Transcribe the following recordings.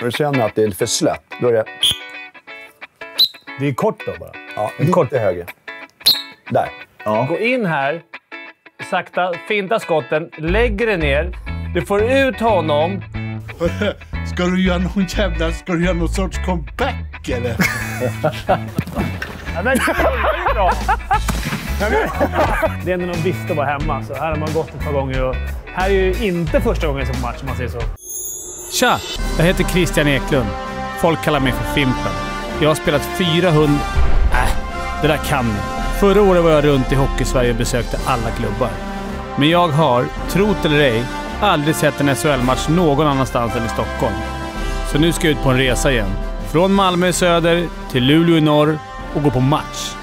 När du känner att det är för slött, då är det... Det är kort då bara. Ja, lite kort. högre. Där. Ja. Gå in här, sakta, finta skotten, lägger det ner. Du får ut honom. Ska du göra någon jävla... Ska du göra någon sorts comeback eller? Ja, men, det är bra. Det är ändå någon visst att vara hemma, så här har man gått ett par gånger. Och här är ju inte första gången på match, om man säger så. Tja! Jag heter Christian Eklund. Folk kallar mig för Fimpen. Jag har spelat 400... Äh, det där kan ni. Förra året var jag runt i Hockeysverige och besökte alla klubbar. Men jag har, trot eller ej, aldrig sett en SHL-match någon annanstans än i Stockholm. Så nu ska jag ut på en resa igen. Från Malmö i söder till Luleå i norr och gå på match.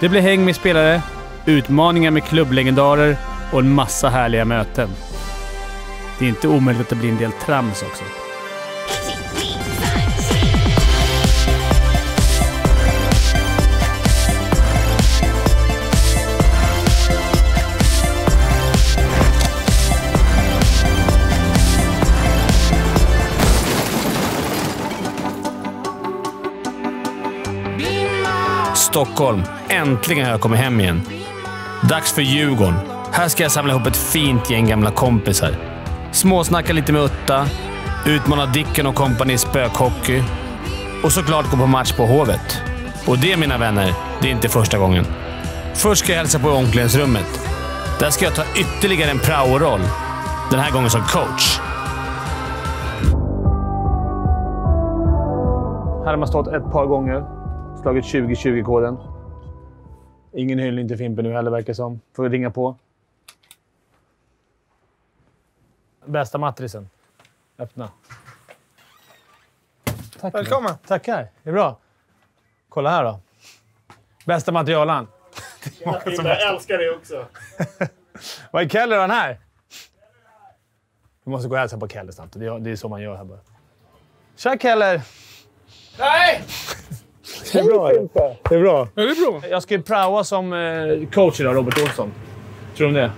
Det blir häng med spelare, utmaningar med klubblegendarer och en massa härliga möten. Det är inte omöjligt att det blir en del trams också. Stockholm. Äntligen har jag kommit hem igen. Dags för Djurgården. Här ska jag samla ihop ett fint gäng gamla kompisar. Småsnacka lite med Utta, utmana Dicken och kompani i spökhockey och såklart gå på match på Hovet. Och det, mina vänner, det är inte första gången. Först ska jag hälsa på i omklädningsrummet. Där ska jag ta ytterligare en prao-roll. Den här gången som coach. Här har man stått ett par gånger. Slagit 2020-koden. Ingen hyllning till Fimpen nu heller, verkar som. Får ringa på. Bästa matrisen. Öppna. Tack. Välkommen. Tackar. Det är bra. Kolla här då. Bästa materialen. Jag älskar det också. Vad är Keller han här? Vi måste gå och hälsa på Keller snabbt. Det är, det är så man gör här bara. Tja Keller! Nej! Det är bra. Det är bra. Ja, det är bra. Jag ska ju praoa som eh, coach idag, Robert Olsson. Tror du om det?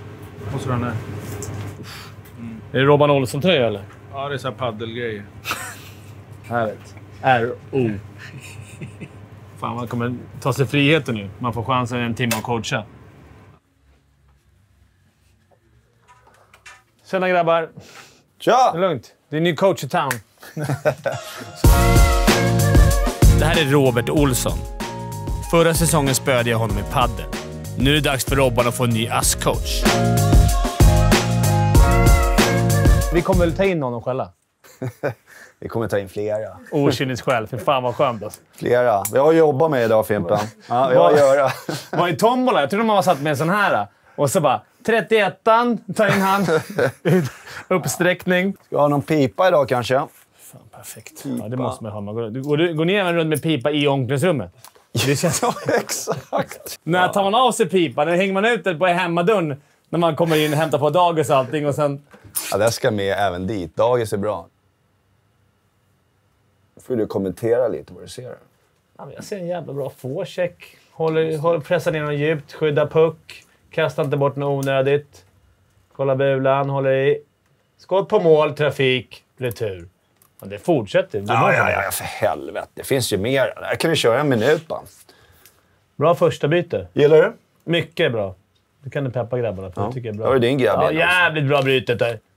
Måste du ha den här? Är det Robban Olsson-tröja eller? Ja, det är så här paddelgrejer. Härligt. R-O. Fan, man kommer ta sig friheten nu. Man får chansen en timme att coacha. Tjena grabbar. Det är Tja! lugnt. Det är ny coach i town. Det här är Robert Olsson. Förra säsongen spöade jag honom i padel. Nu är det dags för Robban att få en ny ASS-coach. Vi kommer väl ta in honom själva. Vi kommer ta in flera. Okynneskäl. Fy fan vad skönt alltså. Flera. Vi har jobbat med idag, Fimpen. Ja, vi har att göra. Vad är tombola? Jag trodde man var satt med en sån här. Och så bara 31an, ta in han. Uppsträckning. Ska vi ha någon pipa idag kanske? Fan, perfekt. Ja, det måste man ha. Man går, går, du, går ni även runt med pipa i omklädningsrummet? Det känns... Ja, exakt. När tar man av sig pipan? När hänger man ut den på hemmadörren när man kommer in och hämtar på dagis och allting och sen... Ja, det ska med även dit. Dagis är bra. får du kommentera lite vad du ser. Ja, jag ser en jävla bra forecheck. Håller, håller, pressar ner den djupt, skyddar puck, kastar inte bort något onödigt. Kolla bulan, håller i. Skott på mål, trafik, retur. Men det fortsätter. Det Ja, ja, ja, för helvete. Det finns ju mer. Där kan vi köra en minut bara. Bra första byte. Gillar du? Mycket bra. Det kan du peppa grabbarna på. Det tycker jag är Det bra. var ju din grabb Ja, också. jävligt bra brytet där.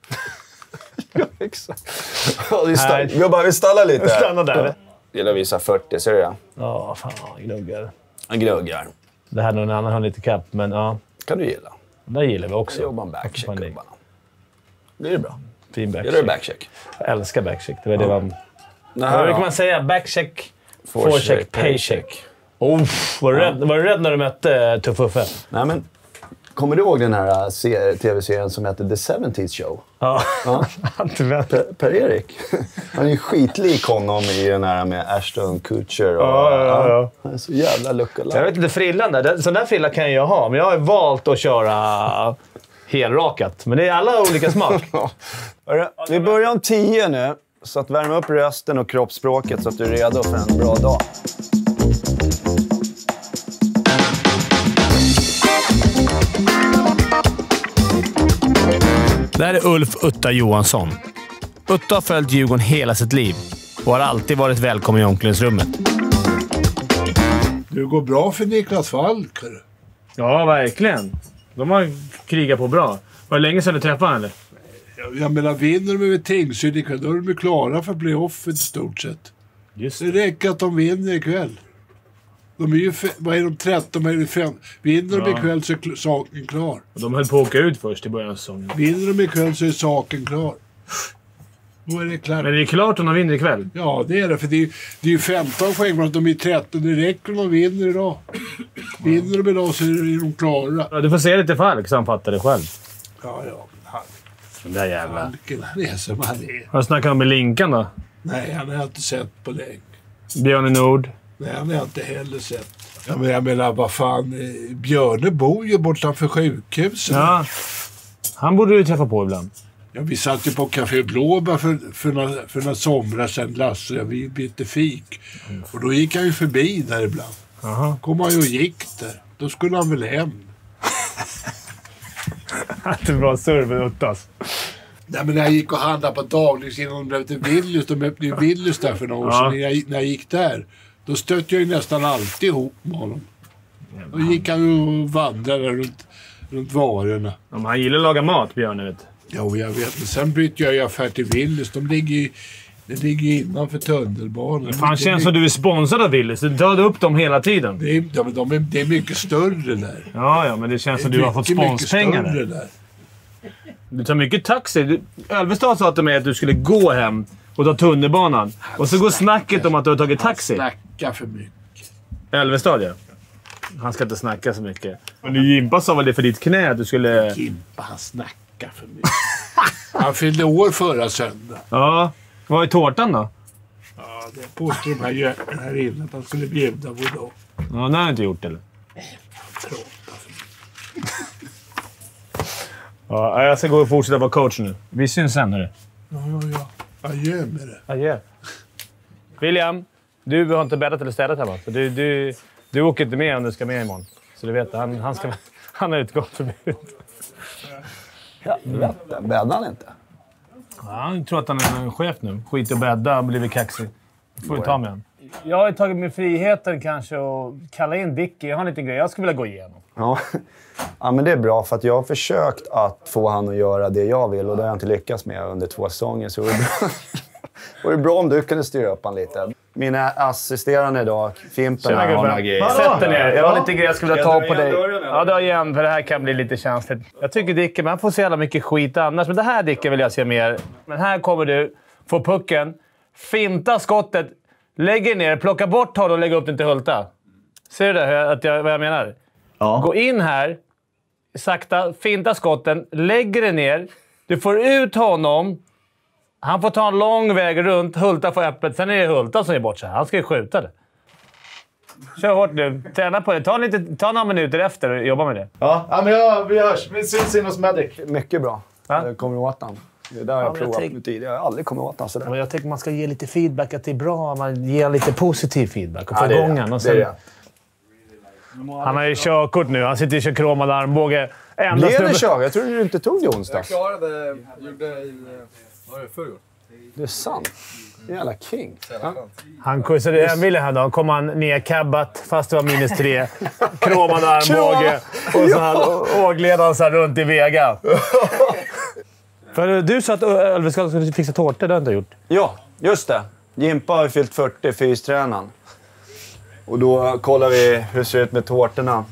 Ja, exakt. Ja, vi. Gubbar, vi stannar lite. här. Stanna där. Gillar att visa 40, ser du det? Ja, fan gnuggar. En gnuggar. Det här någon annan har lite kapp, men ja. kan du gilla. Det gillar vi också. Jobba en backcheck, det- gubbarna. Det är bra. Fin Gillar du backcheck. backcheck? Jag älskar backcheck. Det var det man... Det Vad här brukar då? man säga? Backcheck, Forecheck, paycheck. Oh, var, du rädd, var du rädd när du mötte Tuff Uffe? Nej, men, kommer du ihåg den här äh, se- tv-serien som heter The 70s Show? Ja. Ja. Antivänt. Per- Per-Erik. Han är ju skitlik honom i den här med Ashton Kutcher. Och, Ja, ja, ja. Han är så jävla Jag lookalike. vet inte, frillan där. Den- Sån där frilla kan jag ha, men jag har valt att köra helrakat. Men det är alla olika smak. Vi börjar om 10 nu, så att värma upp rösten och kroppsspråket så att du är redo för en bra dag. Det här är Ulf Utta Johansson. Utta har följt Djurgården hela sitt liv. och har alltid varit välkommen i omklädningsrummet. Det går bra för Niklas Falk. Ja, verkligen. De har krigat på bra. Var det länge sedan du träffade honom? Jag- Jag menar, vinner de över Tingsryd ikväll, då är de klara för playoff i stort sett. Just Det räcker att de vinner ikväll. De är ju, vad är de, 13, vad är det, 5? Vinner de Ja. ikväll så är saken klar. De höll på att åka ut först i början av säsongen. Vinner de ikväll så är saken klar. Då är det klart. Men det är klart om de vinner ikväll. Ja, det är det. För det är, det är ju 15 poäng, men att de är 13. Det räcker om de vinner idag. Vinner de idag så är de klara. Ja, du får se lite Falk så han fattar det själv. Ja, ja. Han, Den där jävla... Falken, han är som han är. Har du snackat med Linkan då? Nej, han har jag inte sett på länge. Björn Nord. Nej, han har jag inte heller sett. Ja, men jag menar, vad fan. eh, Björne bor ju bortanför sjukhuset. Ja. Han borde du träffa på ibland. Ja, vi satt ju på Café Blåbär för, för, några, för några somrar sedan, Lasse och vi bytte fik. Och då gick han ju förbi där ibland. Jaha. kom han ju och gick där. Då skulle han väl hem. Det är bra surr med Uttas. Nej, men när jag gick och handlade på Dagligs innan de blev till Willys. De öppnade ju Willys där för några år Ja. sedan. När jag, när jag gick där, då stötte jag ju nästan alltid ihop med honom. Då gick han ju och vandrade runt, runt varorna. Ja, men han gillar att laga mat, Björn. Vet. du. Jo, jag vet. Men sen bytte jag ju affär till Willys. De ligger ju, det ligger innanför tunnelbanan. Fan, det, känns som du är sponsrad av Willys. Du tar upp dem hela tiden. det, är, de, de är, det är mycket större där. Ja, ja, men det känns som Det du är har fått sponspengar. större där. där. Du tar mycket taxi. Du, Ölvestad sa till mig att du skulle gå hem och ta tunnelbanan. Och så går snacket om att du har tagit taxi. Snacka för mycket. Ölvestad, ja. Han ska inte snacka så mycket. Men du Jimpa sa väl det för ditt knä att du skulle... Kimpa, han snackar för mycket. Han fyllde år förra söndagen. Ja. Vad är tårtan då? Ja, det påstår de här jäklarna här inne att han skulle bjuda på idag. Ja, det har han inte gjort eller? Ja, jag ska gå och fortsätta vara coach nu. Vi syns sen hörru. Ja, ja, ja. Adjö med det. Adjö. William, du har inte bäddat eller städat hemma. Så du, du, du åker inte med om du ska med imorgon. Så du vet, han, han, ska, han har utgått förbud. Helvete, bäddar han inte? Ja, han tror att han är en chef nu. Skit i att bädda, blivit kaxig. Det får du ta med honom. Jag har tagit mig friheten kanske och kalla in Dicky. Jag har en liten grej jag skulle vilja gå igenom. Ja. ja, men det är bra för att jag har försökt att få han att göra det jag vill och det har jag inte lyckats med under två säsonger. Så det vore bra, det vore bra om du kunde styra upp han lite. Mina assisterande idag, Fimpen, här, har några grejer. Sätt dig ner. Jag har lite grejer jag skulle vilja ta på dig. Ja, dra igen, för det här kan bli lite känsligt. Jag tycker Dicken, men han får så jävla mycket skit annars. Men det här Dicken vill jag se mer. Men här kommer du, få pucken, finta skottet, lägger ner, plocka bort honom och lägga upp den till Hulta. Ser du jag- att jag, vad jag menar? Ja. Gå in här, sakta, finta skotten, lägger den ner. Du får ut honom. Han får ta en lång väg runt. Hulta får öppet. Sen är det Hulta som ger bort sig. Han ska ju skjuta det. Kör hårt nu. Träna på det. Ta, lite, ta några minuter efter och jobba med det. Ja, ja men jag, vi hörs. Vi syns in hos Medic. Mycket bra. Va? Jag kommer åt han. Det där har jag men jag provat tänk- nu tidigare. Jag har aldrig kommit åt han sådär. Men jag tänker man ska ge lite feedback, att det är bra. Man ger lite positiv feedback och få Ja, det är igång det. honom. Och Det är sen, det. han har ju körkort nu. Han sitter och kör kromad armbåge. Blev det kör? Jag trodde du inte tog det onsdags. klarade, gjorde var det, förrgår? Det är sant. Jävla king. Han kursade en ville häromdagen. kom han nedcabbat fast det var minus tre. Kromad armbåge. Och så han ågled han så här runt i Vega. För du sa att Ölveskog skulle fixa tårtor. Det har jag inte gjort. Ja, just det. Jimpa har ju fyllt 40, fystränaren. Och då kollar vi hur det ser ut med tårtorna.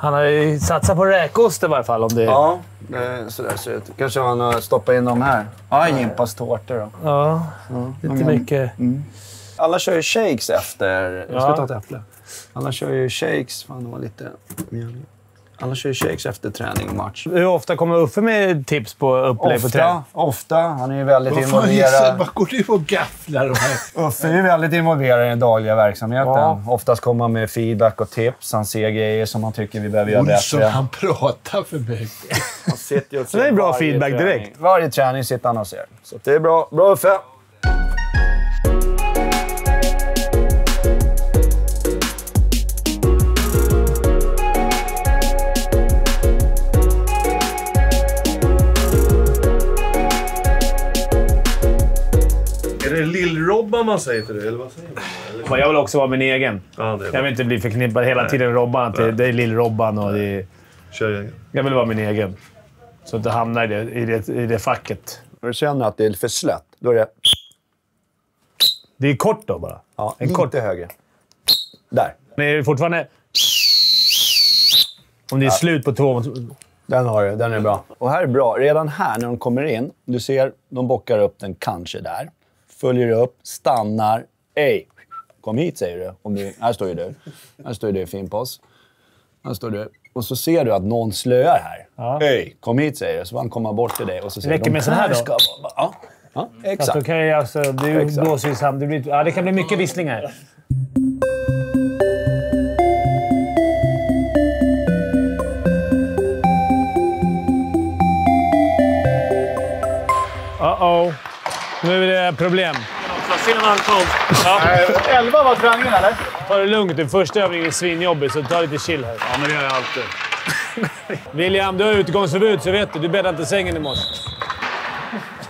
Han har ju satsat på räkost i varje fall. Om det... Ja, det så där ser det ut. Kanske han har stoppat in dem här. Ja, Jimpas tårtor då. ja lite mycket. Alla kör ju shakes efter... Jag ska Ja. ta ett äpple. Alla kör ju shakes. Fan, det var lite mjöl. Alla kör ju shakes efter träning och match. Hur ofta kommer Uffe med tips på upplägg på träning? Ofta. Han är ju väldigt Vad fan involverad. vad går du och gafflar här? Uffe är ju väldigt involverad i den dagliga verksamheten. Ja. Oftast kommer han med feedback och tips. Han ser grejer som han tycker vi behöver göra Olsson, bättre. han pratar för mycket. Han sitter ju och Så det är bra feedback träning. direkt. Varje träning sitter han och ser. Så det är bra. Bra Uffe! Robban man säger till dig, eller vad säger man? Eller? Jag vill också vara min egen. Ja, Jag vill inte bli förknippad hela tiden med Robban. Det, är Lill-Robban och det är... Kör. Jag vill vara min egen. Så att jag hamnar i det, i det, i det facket. När du känner att det är för slött, då är det Det är kort då bara. ja, En lite kort. högre. Där. Men är det fortfarande... Om det är slut på två... Den har du. Den är bra. Och här är bra. Redan här när de kommer in, du ser, de bockar upp den kanske där. Följer upp, stannar. Ej, kom hit säger du. Om du här står ju du. Här står ju du i Fimpos. Här står du. Och så ser du att någon slöar här. Ja. Ej, kom hit säger du. Så får han komma bort till dig och så säger Räcker de med sån här då? Ska. Ja, ja Fast exakt. kan jag alltså... Det Exakt. blåser ju samman. Det, blir, ja, det kan bli mycket visslingar. Uh-oh. Nu är det problem. Eh, Elva var träningen, eller? Ta det lugnt. Den första övningen är svinjobbig, så ta lite chill här. Ja, men det gör jag alltid. William, du har utegångsförbud, så vet du. Du bäddade inte sängen i morse.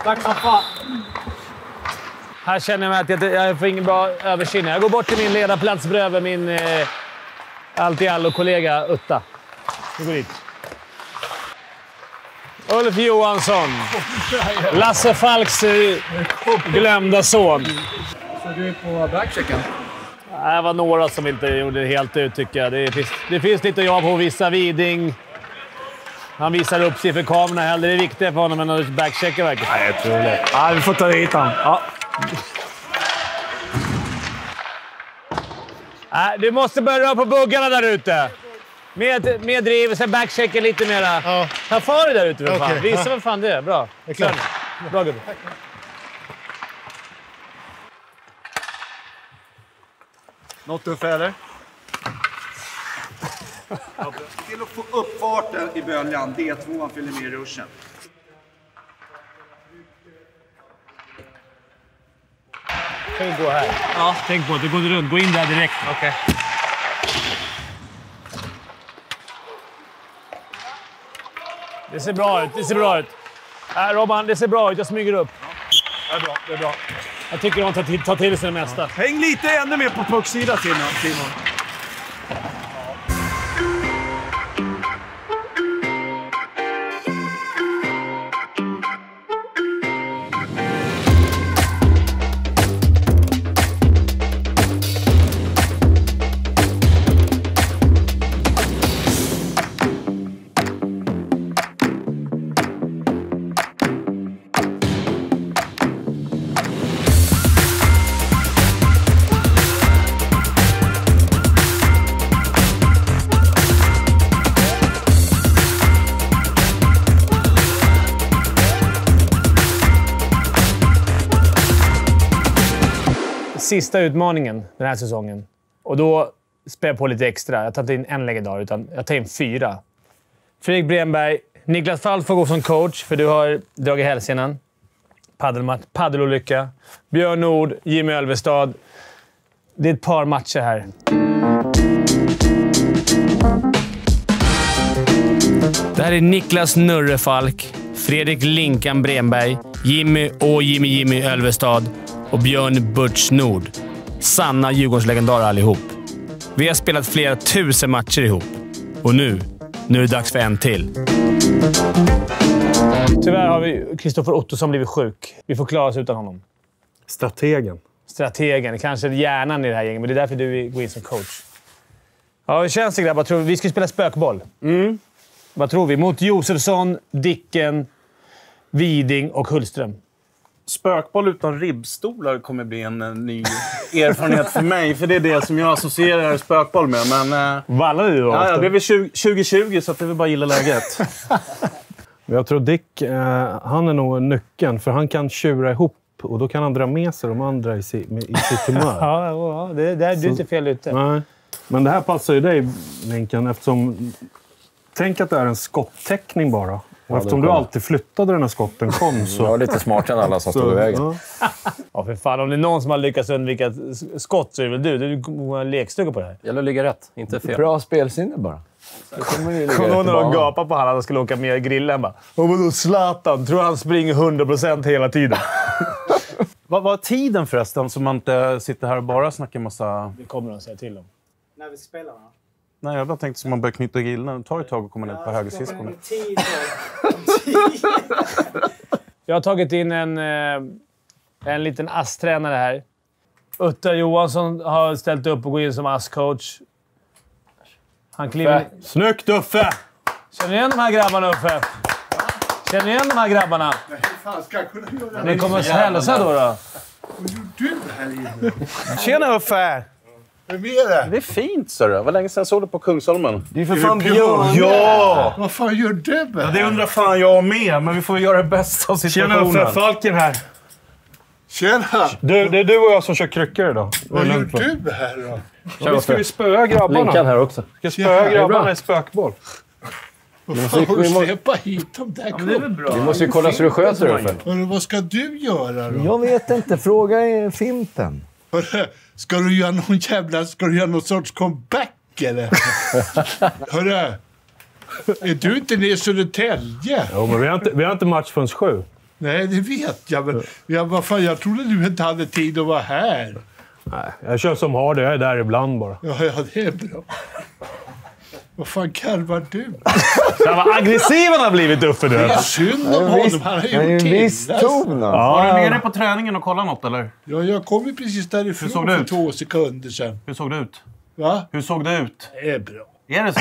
Tack som fan. Här känner jag mig att jag, inte- jag får ingen bra översyn. Jag går bort till min ledarplats bredvid min eh, allt i allo-kollega Utta. Vi går dit. Ulf Johansson. Lasse Falks eh, glömda son. Så du är på backchecken? Det var några som inte gjorde det helt ut, tycker jag. Det finns, det finns lite att jobba på. Vissa Widing. Han visar upp sig för kameran hellre. Det är viktigt för honom än att backchecka verkar Nej, jag tror det. Ja, vi får ta hit honom. Ja. Nej, du måste börja röra på buggarna där ute. Med, med driv, sen backchecka lite mera. Ja. Ta för dig där ute för fan. Okej, Visa ja. vem fan det är. Bra. Jag är klar. Bra gubbe. Något Uffe, eller? Till att få upp farten i böljan, D2 fyller med i ruschen. Tänk gå här. Ja. Tänk på att du går runt. Gå in där direkt. Okej. Det ser bra ut. Det ser bra ut. Äh, Robban, det ser bra ut. Jag smyger upp. Det är bra. Det är bra. Jag tycker de tar till, tar till sig det mesta. Häng lite ännu mer på pucksidan Simon. Sista utmaningen den här säsongen. Och då spär jag på lite extra. Jag tar inte in en legendar, utan jag tar in fyra. Fredrik Bremberg. Niklas Falk får gå som coach, för du har dragit hälsenan. Paddelmat- Paddelolycka. Björn Nord, Jimmy Ölvestad. Det är ett par matcher här. Det här är Niklas Nurre Falk, Fredrik Linkan Bremberg, Jimmy och Jimmy Jimmy Ölvestad och Björn Butch Nord. Sanna Djurgårdslegendarer allihop. Vi har spelat flera tusen matcher ihop. Och nu, nu är det dags för en till. Tyvärr har vi Kristoffer Ottosson blivit sjuk. Vi får klara oss utan honom. Strategen. Strategen. Kanske hjärnan i det här gänget, men det är därför du går in som coach. Ja, hur känns det grabbar? Vi, ska spela spökboll. Vad tror vi? Mot Josefsson, Dicken, Widing och Hullström. Spökboll utan ribbstolar kommer bli en, eh, ny erfarenhet för mig. För det är det som jag associerar spökboll med. Men eh, Vallar du då? ja, ja, det är väl 20, 2020, så att det är väl bara att gilla läget. Jag tror Dick, eh, han är nog nyckeln, för han kan tjura ihop och då kan han dra med sig de andra i, si, i sitt humör. Ja, ja det, det, du är inte fel ute. Nej. Men det här passar ju dig, Linkan, eftersom... Tänk att det är en skottäckning bara. Och eftersom du alltid flyttade den här skotten kom så... Jag var lite smartare än alla som stod i vägen. Ja. För fan. Om det är någon som har lyckats undvika ett skott så är det väl du. Du är en lekstuga på det här. Det gäller att ligga rätt, inte fel. Bra spelsinne bara. Kommer Kommer ihåg när de gapade på honom att han skulle åka med grillen? Bara, vadå Zlatan? Tror han springer 100% hela tiden? Vad var tiden förresten? Så man inte sitter här och bara snackar massa... Det kommer de säga till om. När vi spelar va? Nej, jag bara tänkte så man börjar knyta gillena. Det tar ett tag att komma ner på högerskridskon. Jag har tagit in en, eh, en liten ASS-tränare här. Utta Johansson har ställt upp och går in som ASS-coach. Han kliver... Snyggt Uffe! Känner du igen de här grabbarna, Uffe? Känner du igen de här grabbarna? Hur fan ska jag kunna göra Ni kommer att hälsa då? då? Vad gör du här inne? Tjena Uffe! Vem är det? Det är fint, så det var länge sedan jag såg det på Kungsholmen. Det är för fan Björn! Ja! Vad fan gör du med ja! Det undrar fan jag med, men vi får göra det bästa av Tjena situationen. Uffe, Falken här. Tjena! Du, det är du och jag som kör kryckor idag. Vad gör du här då? Ja, vi ska vi spöa grabbarna. Linkan här också. Vi ska spöa grabbarna i spökboll. Vad fan har du släppa hit de där Vi måste ju kolla så du sköter dig vad ska du göra då? Jag vet inte. Fråga Fimpen. Hörru, ska du göra någon jävla... Ska du göra någon sorts comeback eller? Hörru, är du inte nere i Södertälje? Jo, men vi har inte, vi har inte match förrän sju. Nej, det vet jag. Men jag, vad fan, jag trodde du inte hade tid att vara här. Nej, jag kör som har det. Jag är där ibland bara. Ja, ja det är bra. Vad fan karvar du? Fan vad aggressiv han har blivit, Uffe nu. Det är synd om honom. Han har ju gjort en viss till. ton. Var du Alltså. nere på träningen och kollade något, eller? Ja, jag kom ju precis Hur därifrån såg det för ut? två sekunder sedan. Hur såg det ut? Va? Hur såg det ut? Det är bra. Är det så?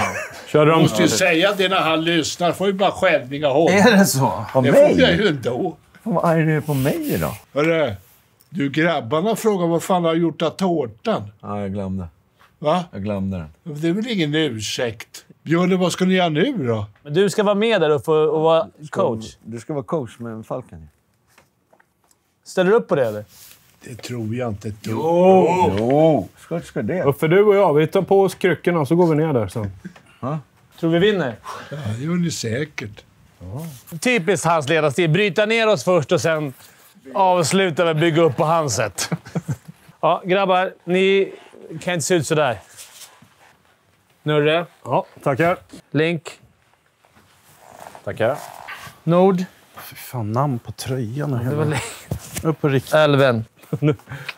Körde Jag de... måste ju säga det när han lyssnar. får ju bara skällning av honom. Är det så? På Det får jag mig? ju ändå. Fan, Vad arg du är på mig idag. Hörru, du grabbarna frågar vad fan har gjort av tårtan? Ja, jag glömde. Va? Jag glömde den. Det är väl ingen ursäkt? Björne, vad ska ni göra nu då? Men du ska vara med där Uffe och vara coach. Du ska vara coach med Falken. Ställer du upp på det, eller? Det tror jag inte. Jo! Jo, ska, ska det. Uffe, du och jag, vi tar på oss kryckorna och så går vi ner där sen. Tror vi vinner? Ja, det gör ni säkert. Typiskt hans ledarstil. Bryta ner oss först och sen avsluta med att bygga upp på hans sätt. Ja, grabbar. Ni kan inte se ut sådär. Nurre. Ja, tackar. Link. Tackar. Nord. Fy fan, namn på tröjan. Det var. Upp på riktigt. Älven.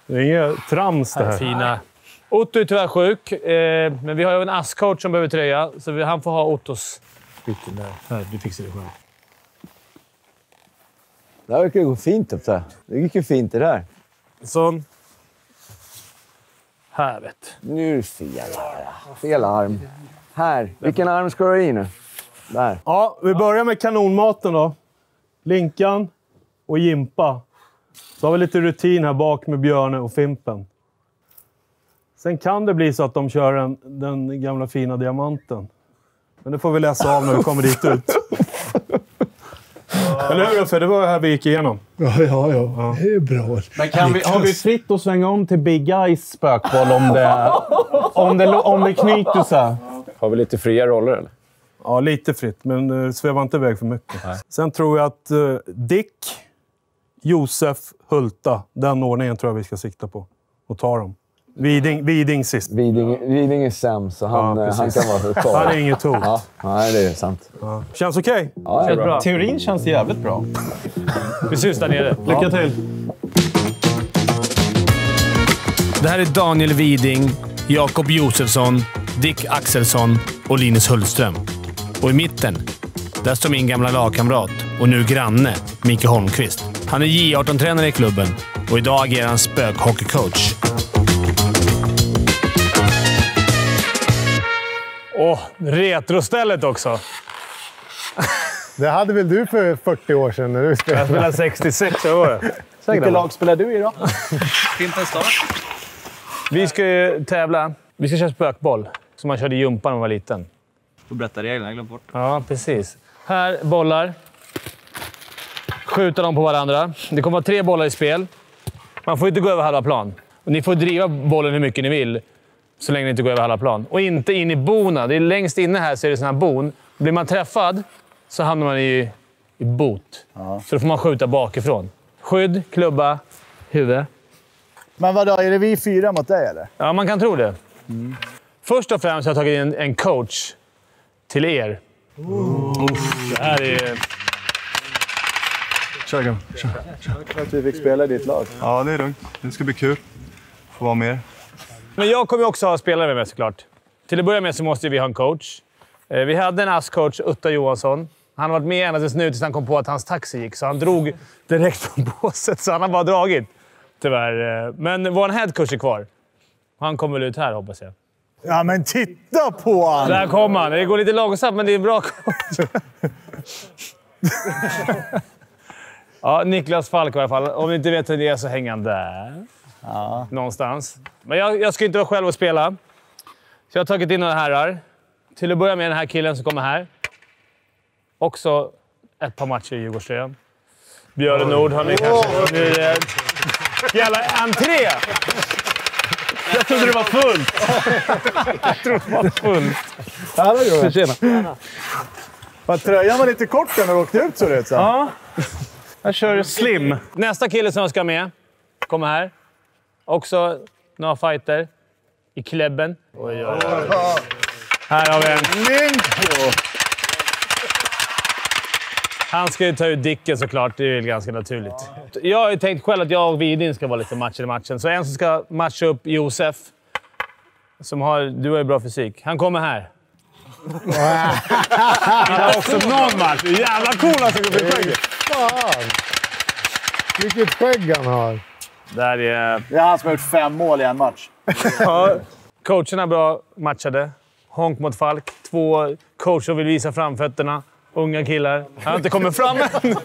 Det är inget trams det här. Fina. Otto är tyvärr sjuk, eh, men vi har ju en ASS-coach som behöver tröja, så vi, han får ha Ottos. Vilken där. Här, du fixar det själv. Det här verkar gå fint upp där. Det gick ju fint det där. Sån. Här, vet Nu fel här. Fel arm. Här. Vilken arm ska du ha i nu? Där. Ja, vi börjar med kanonmaten då. Linkan och Jimpa. Så har vi lite rutin här bak med Björne och Fimpen. Sen kan det bli så att de kör en, den gamla fina diamanten. Men det får vi läsa av när vi kommer dit ut. Eller hur Uffe? Det var det här vi gick igenom. Ja, ja, ja. Det är bra. Men kan vi, har vi fritt att svänga om till Big Eyes spökboll om det, om det, om det knyter sig? Har vi lite fria roller eller? Ja, lite fritt, men uh, sväva inte iväg för mycket. Sen tror jag att eh, Dick, Josef, Hulta. Den ordningen tror jag vi ska sikta på. Och ta dem. Viding, Viding sist. Viding, Viding är sämst, så han, Ja, eh, han kan vara Han kvar. är inget hot. Ja, nej, det är sant. Känns okej? Ja, det är bra. Teorin känns jävligt bra. Vi syns där nere. Lycka till! Det här är Daniel Widing, Jakob Josefsson, Dick Axelsson och Linus Hultström. Och i mitten, där står min gamla lagkamrat och nu granne, Micke Holmqvist. Han är J18-tränare i klubben och idag agerar han spökhockeycoach. Åh, retrostället också. Det hade väl du för 40 år sedan när du Jag spelade? spelade 66 år. Vilket lag spelar du i då? Fimpen start. Vi ska ju tävla. Vi ska köra spökboll, som man körde i jumpan när man var liten. Får berätta reglerna, jag glömde bort. Ja, precis. Här, bollar. Skjuta dem på varandra. Det kommer vara tre bollar i spel. Man får inte gå över halva plan. Och ni får driva bollen hur mycket ni vill, så länge ni inte går över halva plan. Och inte in i bona. Det är längst inne här så är det sån här bon. Blir man träffad så hamnar man i, i bot. Så då får man skjuta bakifrån. Skydd, klubba, huvud. Men vadå, är det vi fyra mot dig eller? Ja, man kan tro det. Först och främst har jag tagit in en coach till er. Det här är... Tja grabbar. Tja. Att vi fick spela i ditt lag. Ja, det är lugnt. Det ska bli kul. Få vara med er. Men jag kommer ju också ha spelare med mig såklart. Till att börja med så måste vi ha en coach. Eh, Vi hade en ASS-coach, Utta Johansson. Han har varit med ända tills nu, tills han kom på att hans taxi gick. Så han drog direkt från båset, så han har bara dragit. Tyvärr. Eh, Men vår headcoach är kvar. Han kommer väl ut här, hoppas jag. Ja, men titta på han! Där kom han. Det går lite långsamt, men det är en bra coach. ja, Niklas Falk i alla fall. Om ni inte vet vem det är så hänger han där. Någonstans. Men jag, jag ska inte vara själv och spela. Så jag har tagit in några herrar. Till att börja med den här killen som kommer här. Också ett par matcher i Djurgårdströjan. Björn Nord har ni kanske... Nu är det... Jävla entré! Jag trodde det var fullt. Jag trodde det var fullt. Hallå Joel! Tjena. Fan, tröjan var lite kort när du åkte ut så det ut. Så. Ja. Jag kör slim. Nästa kille som jag ska med kommer här. Också några fighter i klubben. Oj, oj, oj. Här har vi en. Han ska ju ta ut Dicken såklart. Det är ju ganska naturligt. Jag har ju tänkt själv att jag och Widin ska vara lite matcher i matchen. Så en som ska matcha upp Josef. Som har, du har ju bra fysik. Han kommer här. Han har också någon match. Jävla cool alltså! skägget. Fan! Vilket skägg han har. Där är... Det är han som har gjort fem mål i en match. Ja, coacherna bra matchade. Honk mot Falk. Två coacher vill visa framfötterna. Unga killar. Han har inte kommit fram än.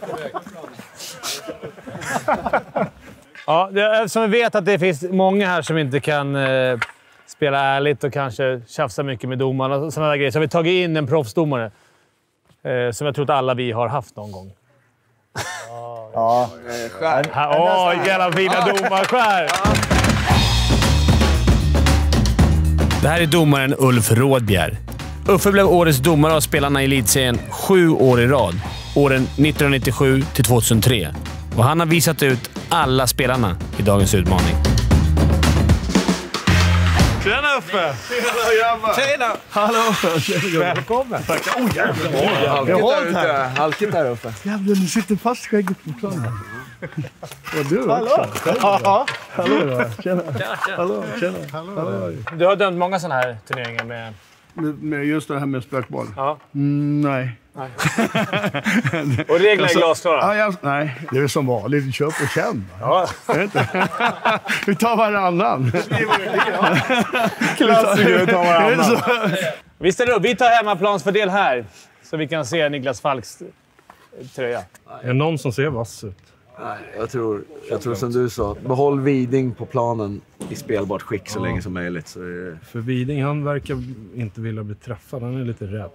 Ja, det, eftersom vi vet att det finns många här som inte kan eh, spela ärligt och kanske tjafsa mycket med domarna och sådana där grejer, så har vi tagit in en proffsdomare. Eh, som jag tror att alla vi har haft någon gång. Ja. Här- Åh, jävla fina domarskär! Det här är domaren Ulf Rådbjer. Uffe blev årets domare av spelarna i elitserien sju år i rad. Åren 1997 till 2003. Och han har visat ut alla spelarna i dagens utmaning. Tjena Uffe! Tjena! Hallå! Välkommen! Tackar. Oh jävlar! Halkigt där ute. Halkigt där uppe. Jävlar, nu sitter fast skägget fortfarande. Och du Hallå. också. Ja. Hallå då. Tjena. tjena. Hallå, tjena. Hallå. Du har dömt många sådana här turneringar med... Med, med just det här med spökboll? Ja. Mm, nej. Nej. Och reglerna är glasklara? Ja, jag, nej, det är väl som vanligt. Köp och känn. Ja. Vi tar varannan. Klassiker, vi tar Är varannan. Vi ställer upp. Vi tar hemmaplansfördel här, så vi kan se Niklas Falks eh, tröja. Är det någon som ser vass ut? Nej, jag tror, jag tror som du sa, behåll Widing på planen i spelbart skick så Ja. länge som möjligt. Så det... För Widing, han verkar inte vilja bli träffad. Han är lite rädd.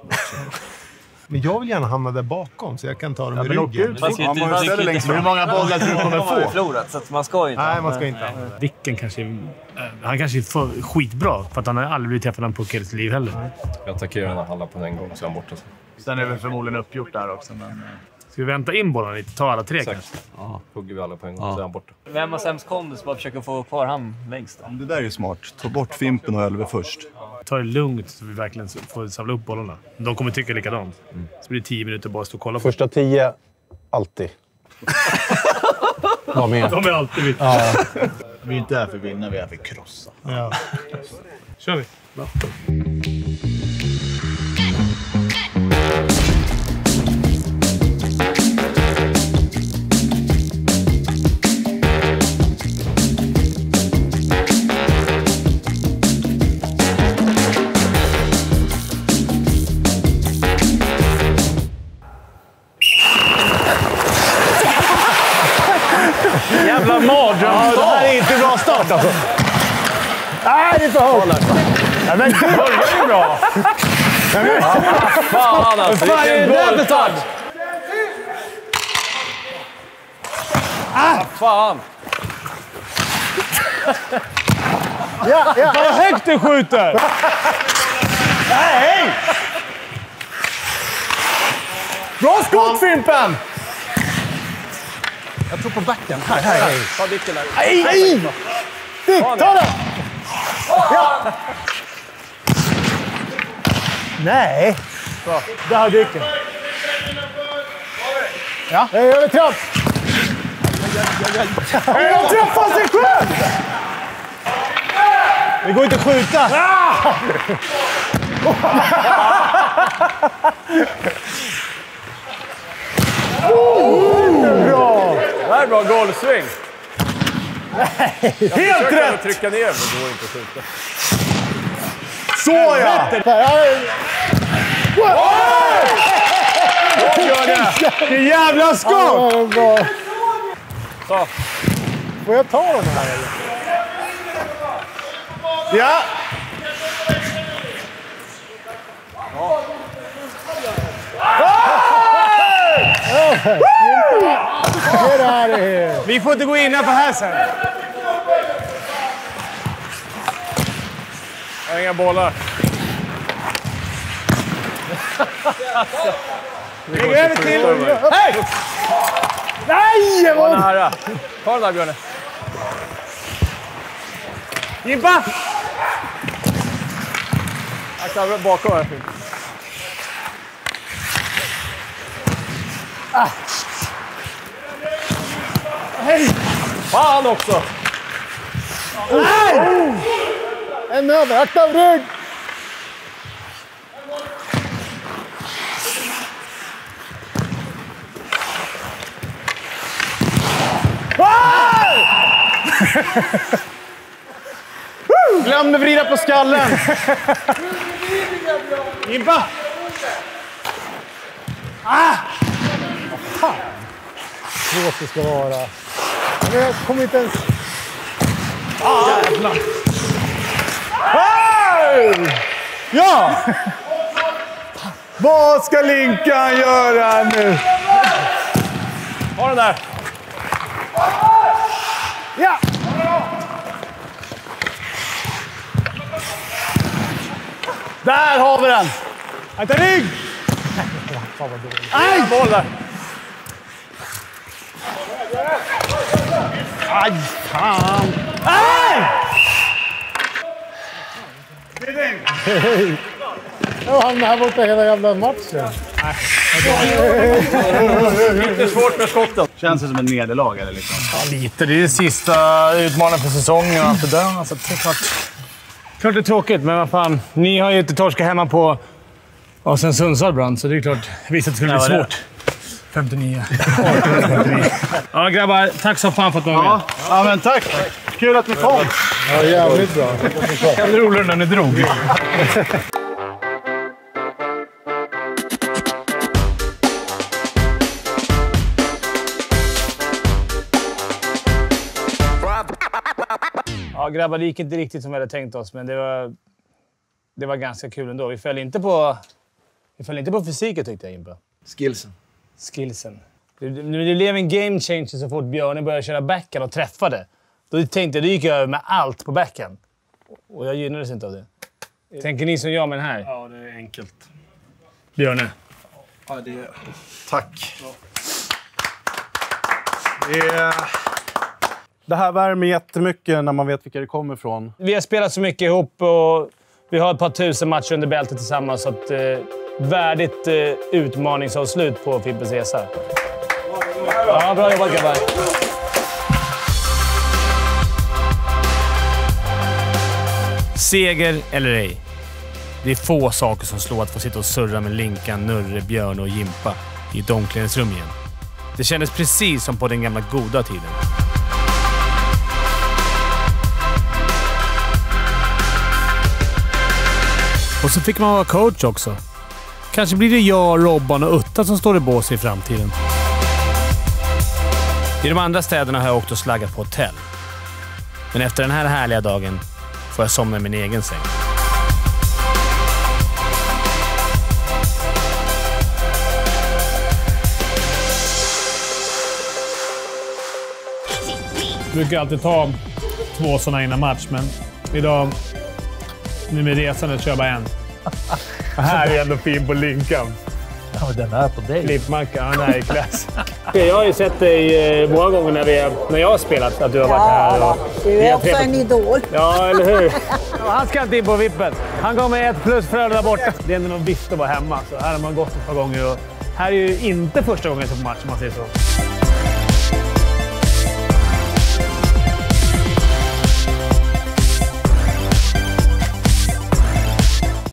Men jag vill gärna hamna där bakom så jag kan ta dem Ja, i ryggen. Man ska inte- man Hur många bollar tror du kommer få? förlorat, så att man ska ju inte. Nej, man ska inte. Dicken kanske... eh, Han kanske är skitbra, för att han har aldrig blivit träffad av en puck i sitt liv heller. Jag attackerar den här halva på en gång så är han borta. Sen är det väl förmodligen uppgjort där också. Men... Ska vi vänta in bollen lite? Ta alla tre Exakt. kanske? Ja. Hugger vi alla på en gång så är han borta. Vem har sämst kondis? Bara försöka få kvar han längst då. Det där är ju smart. Ta bort Fimpen och Ölve först. Ta det lugnt så vi verkligen får samla upp bollarna. De kommer tycka likadant. Så blir det tio minuter bara att stå och kolla på. Första tio, alltid. Var med. De är alltid med. Ja. Vi är inte här för att vinna, vi är här för att krossa. Ja. kör vi. Jävla Fan alltså! Vad fan är det där för? Ah! Fan! Ja, ja. Vad högt du skjuter! Nej! Bra skott Fimpen! Jag tror på backen. Här, här, här. Ta Dicken där. Nej! Nej! Dick, ta den! Ja. Nej! Där har Dicken. Ja. Det är övertramp! De träffar sig själv! Det går inte att skjuta! Bra! Det här är bra golfsving. Helt försöker rätt! att trycka ner, men det går inte att skjuta. Så ja! Vilken jävla skott! Ja, bra. Så. Får jag ta den här eller? Ja! Get out of here! Vi får inte gå innanför här sen. Jag har inga bollar. Lägg över till... Hej! Nej! Vad... nära. Ta den där, Björne. Jimpa! Akta bakom här. Hej! Fan också! Nej! En över. Akta rygg! Glömde vrida på skallen. Jimpa! Ah! Fan! Svårt det ska vara. Men jag kommer inte ens... Ah! Jävlar! Hey! Ja! Vad ska Linkan göra nu? Ha den där! Ja! Där har vi den! Akta rygg! Aj! Boll där! Aj, fan! Aj! Jag hamnade här borta hela jävla matchen. Lite svårt med skotten. Känns det som ett nederlag eller liksom? Ja, lite. Det är sista utmanaren för säsongen allt det där. Alltså, det är klart, klart det är tråkigt, men vad fan. Ni har ju inte torskat hemma på... Ja, sen Sundsvall brann, så det är klart. Visst att det skulle bli svårt. 59. 59. Ja, grabbar. Tack så fan för att ni var med. Ja, ja men tack. Kul att ni kom. Ja, jävligt bra. Ännu roligare när ni drog. Ja, grabbar, det gick inte riktigt som vi hade tänkt oss, men det var, det var ganska kul ändå. Vi föll inte på, vi föll inte på fysiken tyckte jag, Impa. Skillsen. Skillsen. Det, det, det blev en game changer så fort Björne började köra backhand och träffade. Då tänkte jag, då gick jag över med allt på backhand. Och jag gynnades inte av det. Tänker ni som jag med den här? Ja, det är enkelt. Björne? Ja, det... Tack. Det, är... det här värmer jättemycket när man vet vilka det kommer ifrån. Vi har spelat så mycket ihop och vi har ett par tusen matcher under bältet tillsammans. Så ett eh, värdigt eh, utmaningsavslut på Fimpens resa. Ja, bra jobbat grabbar. Seger eller ej. Det är få saker som slår att få sitta och surra med Linkan, Nurre, Björn och Jimpa i ett omklädningsrum igen. Det kändes precis som på den gamla goda tiden. Och så fick man vara coach också. Kanske blir det jag, Robban och Utta som står i bås i framtiden. I de andra städerna har jag åkt och slaggat på hotell. Men efter den här härliga dagen får jag somna i min egen säng. Jag brukar alltid ta två sådana innan match, men idag... Nu med resandet kör jag bara en. Här är ändå fin på Linkan. Ja, men den är på dig. Flippmacka, han är i klass. Jag har ju sett dig eh, många gånger när, vi, när jag har spelat, att du har varit här. Och Du är också en idol. Ja, eller hur? Ja, Han ska inte in på vippen. Han kommer ett plus Frölunda borta. Det är ändå något visst att vara hemma. Så här har man gått ett par gånger. Och här är ju inte första gången jag ser på match, om man säger så.